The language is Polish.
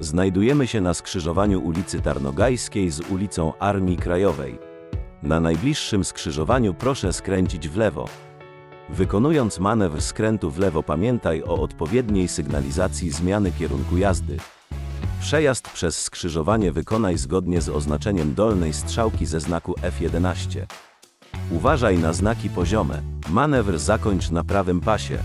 Znajdujemy się na skrzyżowaniu ulicy Tarnogajskiej z ulicą Armii Krajowej. Na najbliższym skrzyżowaniu proszę skręcić w lewo. Wykonując manewr skrętu w lewo pamiętaj o odpowiedniej sygnalizacji zmiany kierunku jazdy. Przejazd przez skrzyżowanie wykonaj zgodnie z oznaczeniem dolnej strzałki ze znaku F11. Uważaj na znaki poziome. Manewr zakończ na prawym pasie.